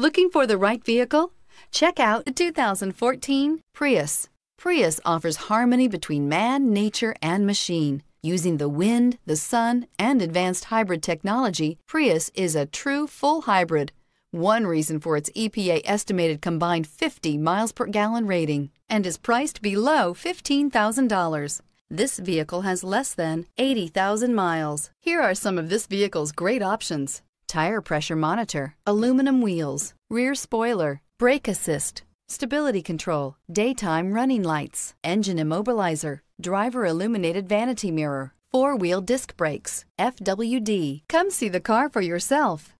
Looking for the right vehicle? Check out the 2014 Prius. Prius offers harmony between man, nature, and machine. Using the wind, the sun, and advanced hybrid technology, Prius is a true full hybrid. One reason for its EPA estimated combined 50 miles per gallon rating and is priced below $15,000. This vehicle has less than 80,000 miles. Here are some of this vehicle's great options. Tire pressure monitor, aluminum wheels, rear spoiler, brake assist, stability control, daytime running lights, engine immobilizer, driver illuminated vanity mirror, four-wheel disc brakes, FWD. Come see the car for yourself.